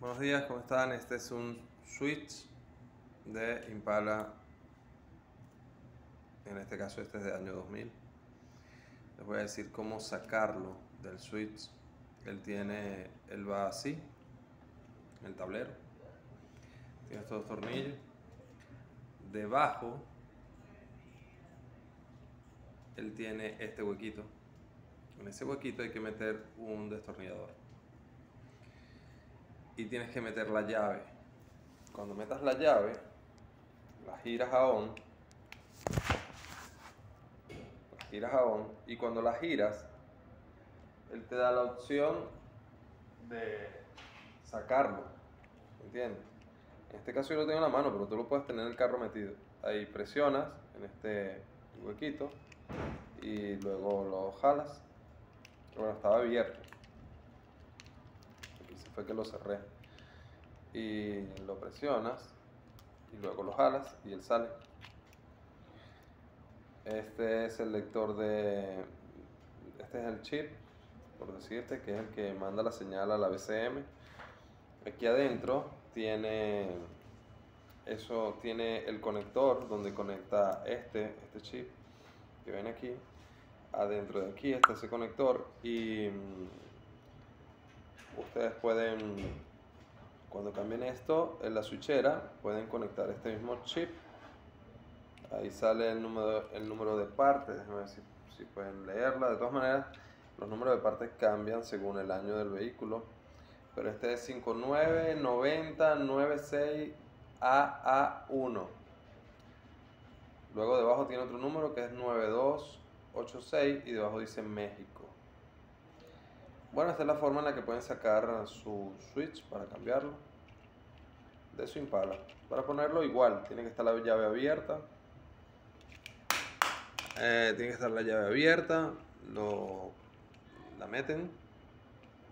Buenos días, ¿cómo están? Este es un switch de Impala. En este caso este es de año 2000. Les voy a decir cómo sacarlo del switch. Él tiene, él va así, el tablero. Tiene estos dos tornillos. Debajo, él tiene este huequito. En ese huequito hay que meter un destornillador y tienes que meter la llave. Cuando metas la llave, la giras a on, la giras a on y cuando la giras, él te da la opción de sacarlo, ¿entiendes? En este caso yo lo tengo en la mano, pero tú lo puedes tener en el carro metido. Ahí presionas en este huequito y luego lo jalas. Bueno, estaba abierto fue que lo cerré. Y lo presionas y luego lo jalas y él sale. Este es el lector de... Este es el chip, por decirte, que es el que manda la señal a la BCM. Aquí adentro tiene eso tiene el conector donde conecta este, este chip que ven aquí. Adentro de aquí está ese conector y ustedes pueden, cuando cambien esto en la switchera, pueden conectar este mismo chip. Ahí sale el número, el número de partes, déjenme ver si, si pueden leerla. De todas maneras, los números de partes cambian según el año del vehículo. Pero este es 599096AA1. Luego debajo tiene otro número que es 9286 y debajo dice México. Bueno, esta es la forma en la que pueden sacar su switch para cambiarlo de su Impala. Para ponerlo igual, tiene que estar la llave abierta. Eh, tiene que estar la llave abierta. Lo, la meten.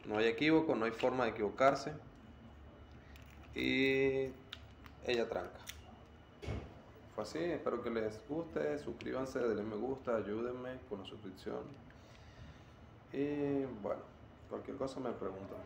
No hay equívoco, no hay forma de equivocarse. Y ella tranca. Fue así, espero que les guste. Suscríbanse, denle me gusta, ayúdenme con la suscripción. Y bueno. Cualquier cosa me preguntan.